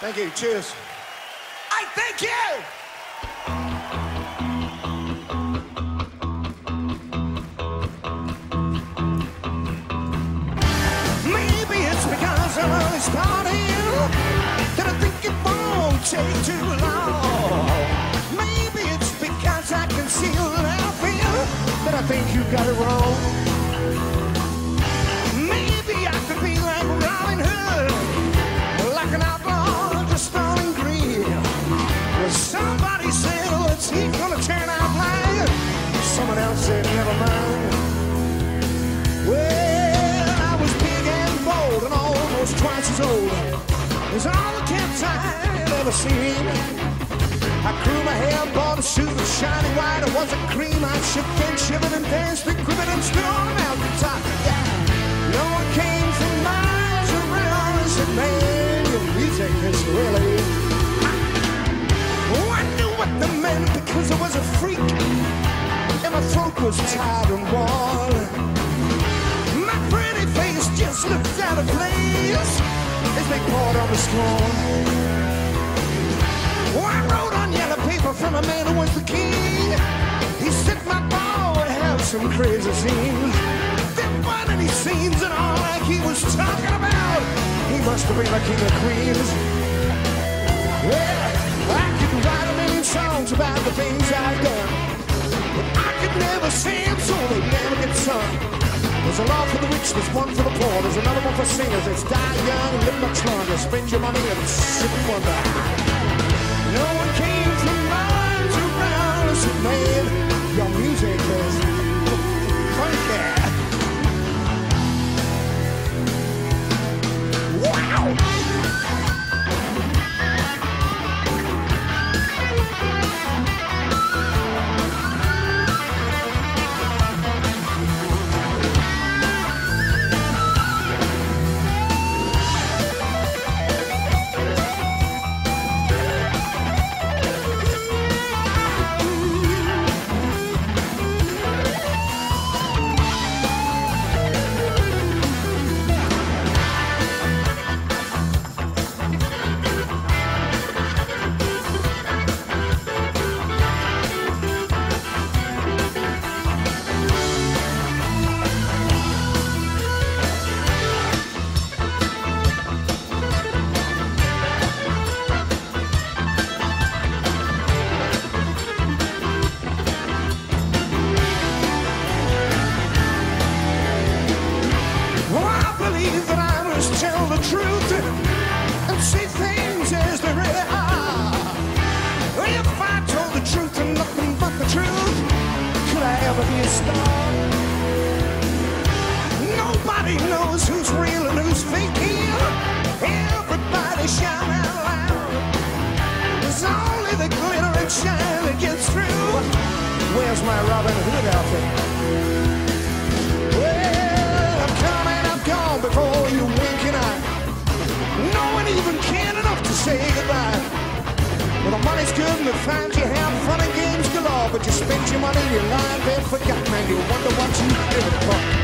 Thank you. Cheers. I thank you. Maybe it's because I'm always partying that I think it won't take too long. Maybe it's because I can see you laughing that I think you got it wrong. Somebody said, oh, what's he gonna turn out like? Someone else said, never mind. Well, I was big and bold and almost twice as old as all the cats I'd ever seen. I grew my hair, bought a suit of shining white. It wasn't cream. I shook and shivered and danced and quivered and stood was tied and worn. My pretty face just looked out of place as they poured on the storm. Oh, I wrote on yellow paper from a man who was the king. He said my ball would have some crazy scenes. There weren't any scenes at all like he was talking about. He must have been the king of queens. There's a law for the rich, there's one for the poor, there's another one for singers. It's die young live much longer. Spend your money and sit and wonder. No one came from miles around and said, the truth and see things as they really are. If I told the truth and nothing but the truth, could I ever be a star? Nobody knows who's real and who's fake here. Everybody shout out loud. It's only the glitter and shine that gets through. Where's my Robin Hood outfit? Say goodbye. Well, the money's good and the times you have fun and games galore, but you spend your money, you lie in bed forgotten, and you wonder what you did it for.